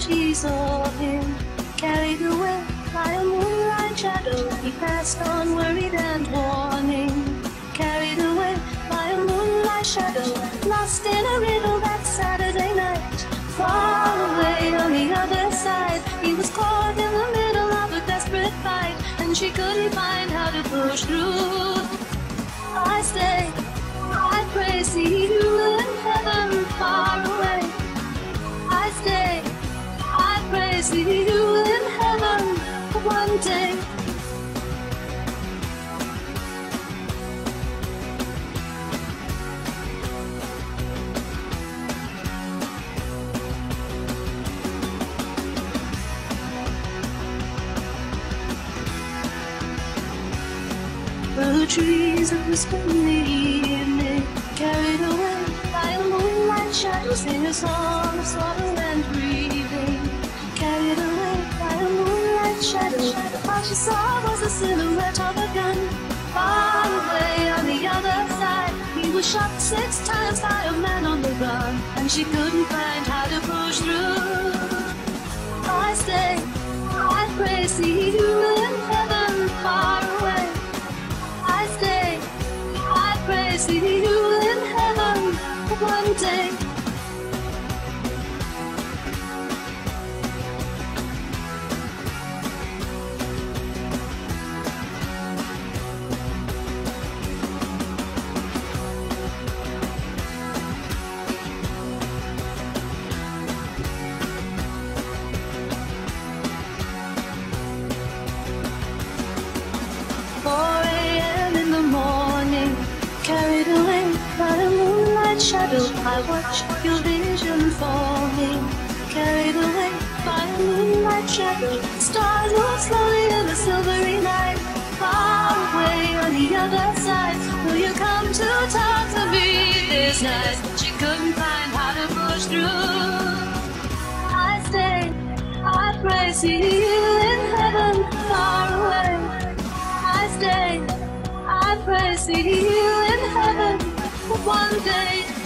she saw him carried away by a moonlight shadow. He passed on, worried and warning, carried away by a moonlight shadow, lost in a riddle that Saturday night. Far away on the other side, he was caught in the middle of a desperate fight, and she couldn't find how to push through. I stay, I see you in heaven one day. The trees the spring evening, carried away by moonlight shadow, sing a song of sorrow and grieving. All she saw was the silhouette of a gun. Far away on the other side, he was shot six times by a man on the run, and she couldn't find how to push through. I stay, I pray, see you in heaven far away. I stay, I pray, see you in heaven one day. Shadow. I watch your vision falling, carried away by a moonlight shadow. Stars move slowly in the silvery night. Far away on the other side, will you come to talk to me this night? She couldn't find how to push through. I stay, I pray, see you in heaven far away. I stay, I pray, see you in heaven one day.